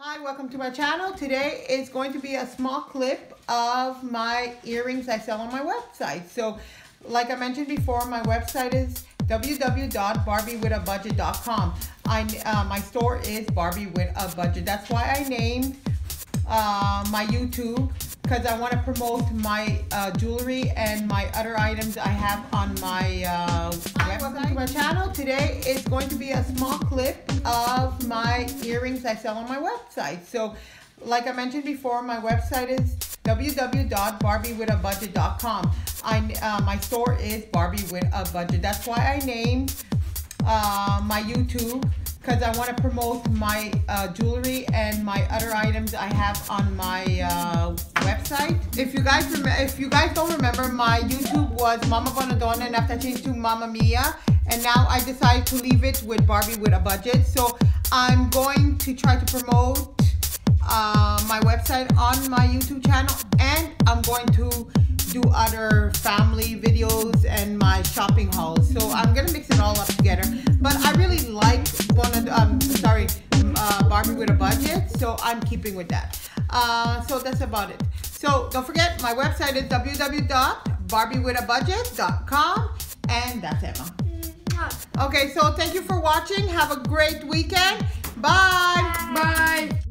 Hi, welcome to my channel. Today is going to be a small clip of my earrings I sell on my website. So, like I mentioned before, my website is www.barbiewithabudget.com. I, uh, my store is Barbie with a Budget. That's why I named uh, my YouTube because I want to promote my uh, jewelry and my other items I have on my uh, website. Welcome to my channel. Today is going to be a small clip of my earrings I sell on my website. So, like I mentioned before, my website is www.barbiewithabudget.com. I, uh, my store is Barbie with a Budget. That's why I named uh, my YouTube because I want to promote my uh, jewelry and my other items I have on my uh, website. If you guys if you guys don't remember, my YouTube was Mama Bonadonna and after I changed to Mama Mia, and now I decided to leave it with Barbie with a budget. So I'm going to try to promote uh, my website on my YouTube channel, and I'm going to do other family videos and my shopping hauls. So I'm gonna mix it all up together. But I really like one of the, um, sorry, uh, Barbie with a budget, so I'm keeping with that. Uh, so that's about it. So don't forget, my website is www.barbiewithabudget.com, and that's Emma. Okay, so thank you for watching. Have a great weekend. Bye. Bye.